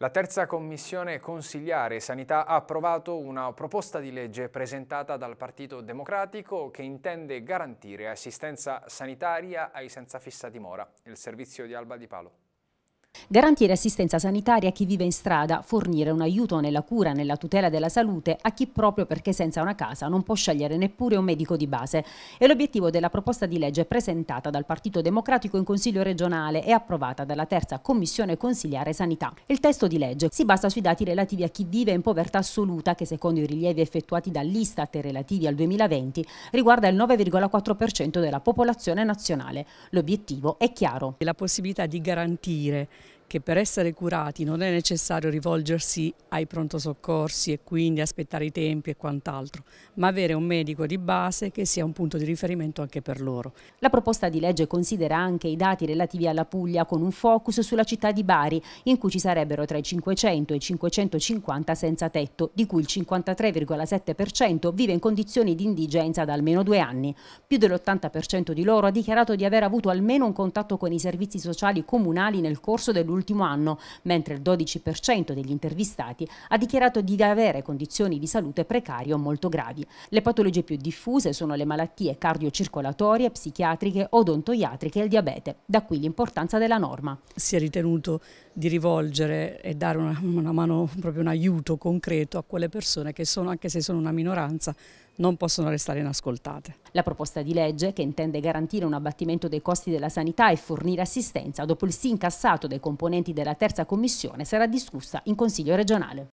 La terza commissione consigliare sanità ha approvato una proposta di legge presentata dal Partito Democratico che intende garantire assistenza sanitaria ai senza fissa dimora, il servizio di Alba di Palo. Garantire assistenza sanitaria a chi vive in strada, fornire un aiuto nella cura e nella tutela della salute a chi proprio perché senza una casa non può scegliere neppure un medico di base. È l'obiettivo della proposta di legge presentata dal Partito Democratico in Consiglio regionale e approvata dalla terza Commissione Consigliare Sanità. Il testo di legge si basa sui dati relativi a chi vive in povertà assoluta che secondo i rilievi effettuati dall'Istat relativi al 2020 riguarda il 9,4% della popolazione nazionale. L'obiettivo è chiaro. La possibilità di garantire che per essere curati non è necessario rivolgersi ai pronto soccorsi e quindi aspettare i tempi e quant'altro, ma avere un medico di base che sia un punto di riferimento anche per loro. La proposta di legge considera anche i dati relativi alla Puglia con un focus sulla città di Bari, in cui ci sarebbero tra i 500 e i 550 senza tetto, di cui il 53,7% vive in condizioni di indigenza da almeno due anni. Più dell'80% di loro ha dichiarato di aver avuto almeno un contatto con i servizi sociali comunali nel corso dell'ultimo nell'ultimo anno, mentre il 12% degli intervistati ha dichiarato di avere condizioni di salute precarie o molto gravi. Le patologie più diffuse sono le malattie cardiocircolatorie, psichiatriche, odontoiatriche e il diabete. Da qui l'importanza della norma. Si è ritenuto di rivolgere e dare una, una mano, proprio un aiuto concreto a quelle persone che sono, anche se sono una minoranza, non possono restare inascoltate. La proposta di legge, che intende garantire un abbattimento dei costi della sanità e fornire assistenza dopo il sì incassato dai componenti della terza commissione, sarà discussa in Consiglio regionale.